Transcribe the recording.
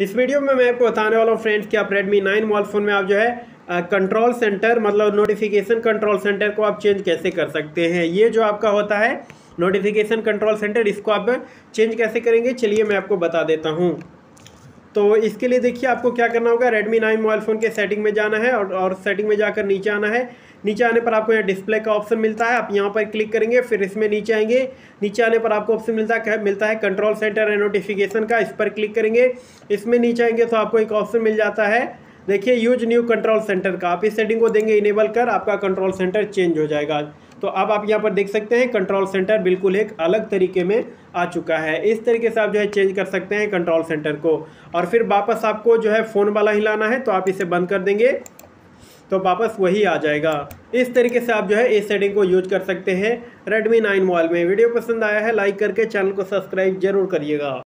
इस वीडियो में मैं आपको बताने वाला हूँ फ्रेंड्स कि आप रेडमी नाइन मोबाइल फ़ोन में आप जो है कंट्रोल सेंटर मतलब नोटिफिकेशन कंट्रोल सेंटर को आप चेंज कैसे कर सकते हैं? ये जो आपका होता है नोटिफिकेशन कंट्रोल सेंटर इसको आप चेंज कैसे करेंगे? चलिए मैं आपको बता देता हूँ। तो इसके लिए देखिए आपको क्या करना होगा रेडमी नाइन मोबाइल फ़ोन के सेटिंग में जाना है और, और सेटिंग में जाकर नीचे आना है। नीचे आने पर आपको यहाँ डिस्प्ले का ऑप्शन मिलता है। आप यहाँ पर क्लिक करेंगे फिर इसमें नीचे आएँगे। नीचे आने पर आपको ऑप्शन मिलता है मिलता है कंट्रोल सेंटर एंड नोटिफिकेशन का। इस पर क्लिक करेंगे। इसमें नीचे आएँगे तो आपको एक ऑप्शन मिल जाता है। देखिए यूज़ न्यू कंट्रोल सेंटर का। आप इस सेटिंग को देंगे इनेबल कर आपका कंट्रोल सेंटर चेंज हो जाएगा। तो अब आप यहाँ पर देख सकते हैं कंट्रोल सेंटर बिल्कुल एक अलग तरीके में आ चुका है। इस तरीके से आप जो है चेंज कर सकते हैं कंट्रोल सेंटर को। और फिर वापस आपको जो है फ़ोन वाला ही लाना है तो आप इसे बंद कर देंगे तो वापस वही आ जाएगा। इस तरीके से आप जो है इस सेटिंग को यूज़ कर सकते हैं Redmi 9 मोबाइल में। वीडियो पसंद आया है लाइक करके चैनल को सब्सक्राइब ज़रूर करिएगा।